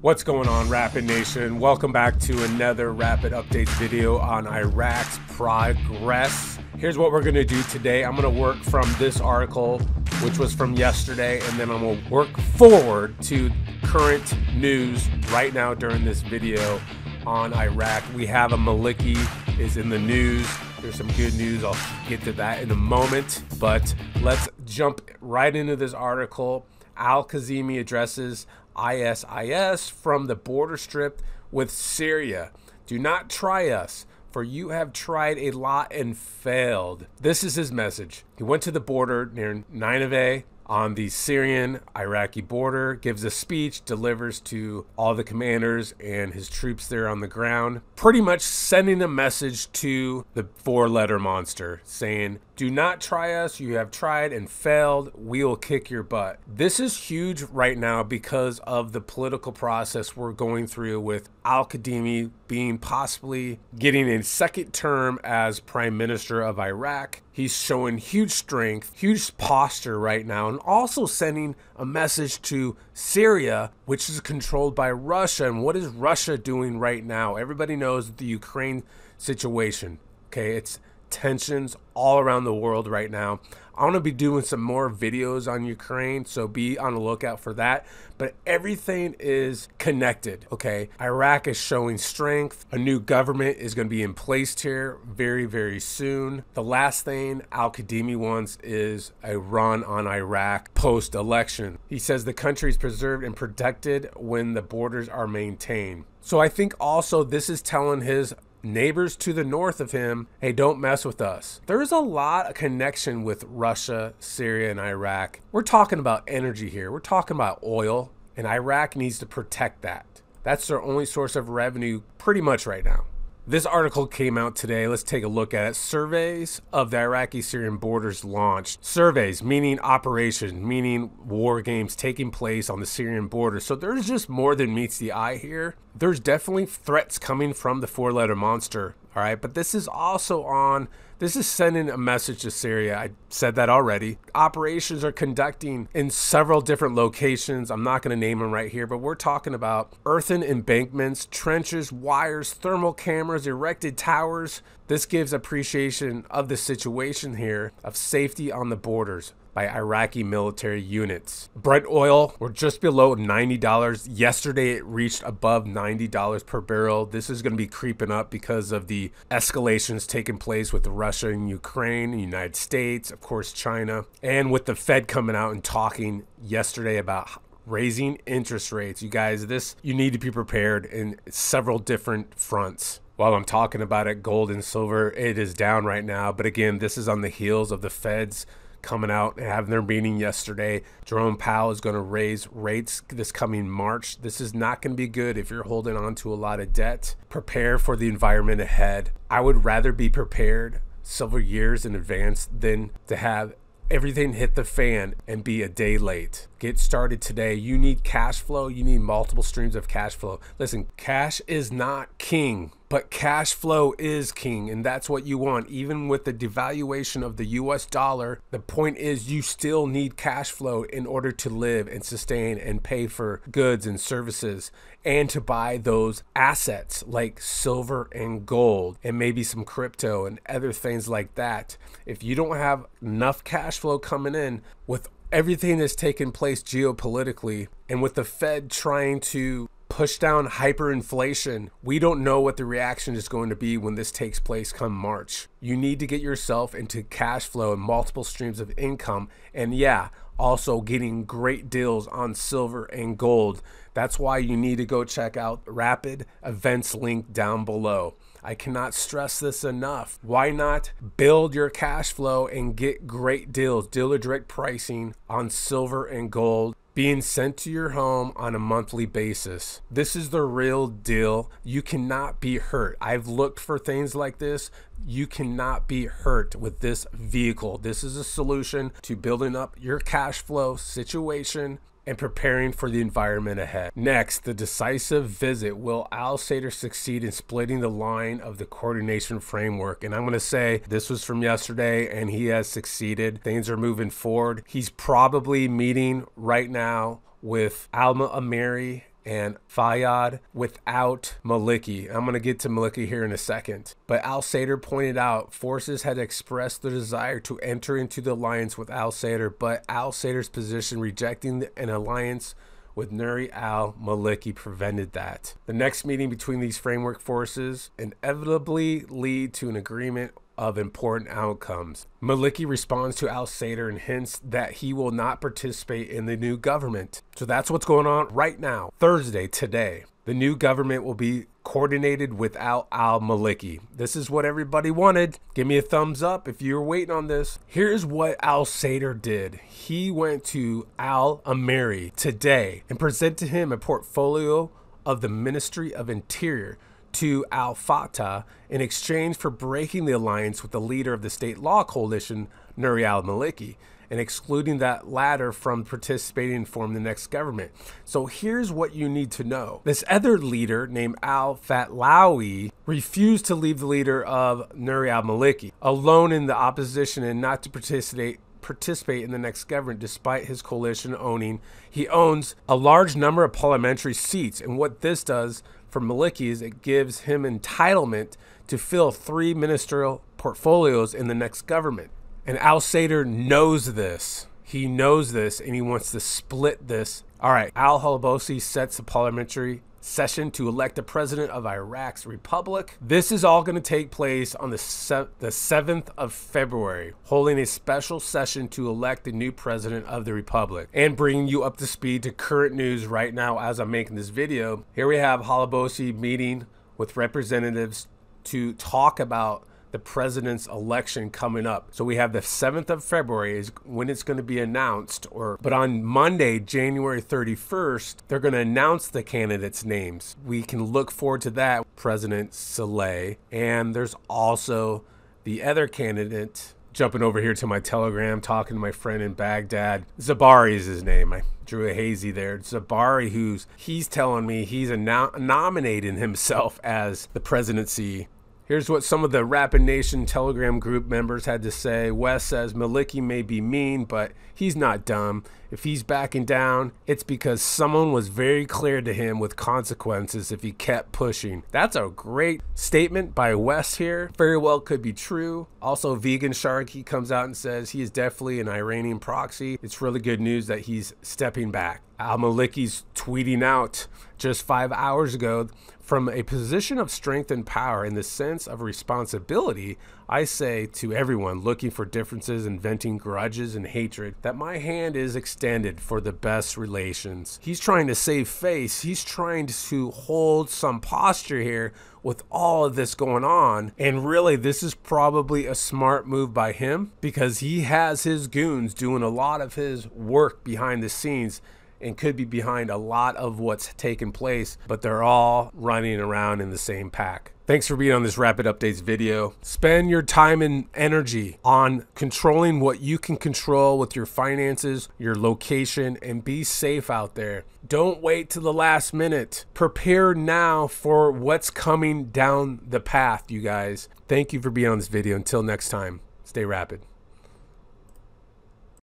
What's going on, Rapid Nation? Welcome back to another Rapid Updates video on Iraq's progress. Here's what we're gonna do today. I'm gonna work from this article, which was from yesterday, and then I'm gonna work forward to current news right now during this video on Iraq. We have a Maliki is in the news. There's some good news. I'll get to that in a moment. But let's jump right into this article. Al Kadhimi addresses ISIS from the border strip with Syria. Do not try us, for you have tried a lot and failed. This is his message. He went to the border near Nineveh on the Syrian Iraqi border, gives a speech, delivers to all the commanders and his troops there on the ground, pretty much sending a message to the four letter monster saying, Do not try us. You have tried and failed. We will kick your butt. This is huge right now because of the political process we're going through with Al Kadhimi being possibly getting a second term as prime minister of Iraq. He's showing huge strength, huge posture right now, and also sending a message to Syria, which is controlled by Russia. And what is Russia doing right now? Everybody knows the Ukraine situation. Okay, it's tensions all around the world right now. I'm going to be doing some more videos on Ukraine, so be on the lookout for that. But everything is connected, okay? Iraq is showing strength. A new government is going to be in place here very, very soon. The last thing Al Kadhimi wants is a run on Iraq post election. He says the country is preserved and protected when the borders are maintained. So I think also this is telling his neighbors to the north of him, hey, don't mess with us. There's a lot of connection with Russia, Syria, and Iraq. We're talking about energy here. We're talking about oil, and Iraq needs to protect that. That's their only source of revenue pretty much right now. This article came out today. Let's take a look at it. Surveys of the Iraqi Syrian borders launched. Surveys, meaning operations, meaning war games taking place on the Syrian border. So there's just more than meets the eye here. There's definitely threats coming from the four letter monster. All right. But this is also on this is sending a message to Syria. I said that already. Operations are conducting in several different locations. I'm not going to name them right here, but we're talking about earthen embankments, trenches, wires, thermal cameras, erected towers. This gives appreciation of the situation here of safety on the borders by Iraqi military units. Brent oil, we're just below $90. Yesterday it reached above $90 per barrel. This is going to be creeping up because of the escalations taking place with Russia and Ukraine, United States, of course, China, and with the Fed coming out and talking yesterday about raising interest rates. You guys, this you need to be prepared in several different fronts while I'm talking about it, gold and silver, it is down right now. But again, this is on the heels of the Fed's coming out and having their meeting yesterday. Jerome Powell is going to raise rates this coming March. This is not going to be good if you're holding on to a lot of debt. Prepare for the environment ahead. I would rather be prepared several years in advance than to have everything hit the fan and be a day late. Get started today. You need cash flow. You need multiple streams of cash flow. Listen, cash is not king, but cash flow is king, and that's what you want. Even with the devaluation of the US dollar, the point is you still need cash flow in order to live and sustain and pay for goods and services and to buy those assets like silver and gold and maybe some crypto and other things like that. If you don't have enough cash flow coming in with everything that's taken place geopolitically and with the Fed trying to push down hyperinflation, we don't know what the reaction is going to be when this takes place come March. You need to get yourself into cash flow and multiple streams of income. And yeah, also getting great deals on silver and gold. That's why you need to go check out Rapid Events link down below. I cannot stress this enough. Why not build your cash flow and get great deals, dealer direct pricing on silver and gold being sent to your home on a monthly basis. This is the real deal. You cannot be hurt. I've looked for things like this. You cannot be hurt with this vehicle. This is a solution to building up your cash flow situation and preparing for the environment ahead. Next, the decisive visit. Will Al Sadr succeed in splitting the line of the coordination framework? And I'm going to say this was from yesterday and he has succeeded. Things are moving forward. He's probably meeting right now with Al Amiri and Fayyad without Maliki. I'm going to get to Maliki here in a second. But Al Sadr pointed out forces had expressed the desire to enter into the alliance with Al Sadr, but Al Sadr's position rejecting an alliance with Nuri al Maliki prevented that. The next meeting between these framework forces inevitably lead to an agreement of important outcomes. Maliki responds to Al Sadr and hints that he will not participate in the new government. So that's what's going on right now, Thursday, today. The new government will be coordinated without Al Maliki. This is what everybody wanted. Give me a thumbs up if you're waiting on this. Here's what Al Sadr did. He went to Al Amiri today and presented him a portfolio of the Ministry of Interior to Al Fatah in exchange for breaking the alliance with the leader of the state law coalition, Nuri al Maliki, and excluding that latter from participating in forming the next government. So here's what you need to know. This other leader named Al Fatlawi refused to leave the leader of Nuri al Maliki alone in the opposition and not to participate participate in the next government despite his coalition owning he owns a large number of parliamentary seats and what this does for Maliki is it gives him entitlement to fill three ministerial portfolios in the next government. And Al Sadr knows this. He knows this and he wants to split this. All right, Al Halbousi sets a parliamentary session to elect the president of Iraq's republic. This is all going to take place on the, se- the 7th of February, holding a special session to elect the new president of the republic and bringing you up to speed to current news right now as I'm making this video. Here we have Halbousi meeting with representatives to talk about the president's election coming up. So we have the 7th of February is when it's going to be announced or but on Monday, January 31st, they're going to announce the candidates' names. We can look forward to that, President Saleh, and there's also the other candidate jumping over here to my telegram talking to my friend in Baghdad. Zebari is his name. I drew a hazy there. Zebari who's he's telling me he's nominating himself as the presidency Here's what some of the Rapid Nation Telegram group members had to say. Wes says Maliki may be mean, but he's not dumb. If he's backing down, it's because someone was very clear to him with consequences if he kept pushing. That's a great statement by Wes here. Very well could be true. Also, Vegan Shark, he comes out and says he is definitely an Iranian proxy. It's really good news that he's stepping back. Al Maliki's tweeting out just five hours ago from a position of strength and power in the sense of responsibility, I say to everyone looking for differences and venting grudges and hatred that my hand is extended for the best relations. He's trying to save face. He's trying to hold some posture here with all of this going on. And really, this is probably a smart move by him because he has his goons doing a lot of his work behind the scenes and could be behind a lot of what's taken place, but they're all running around in the same pack. Thanks for being on this Rapid Updates video. Spend your time and energy on controlling what you can control with your finances, your location, and be safe out there. Don't wait to the last minute. Prepare now for what's coming down the path, you guys. Thank you for being on this video. Until next time, stay rapid.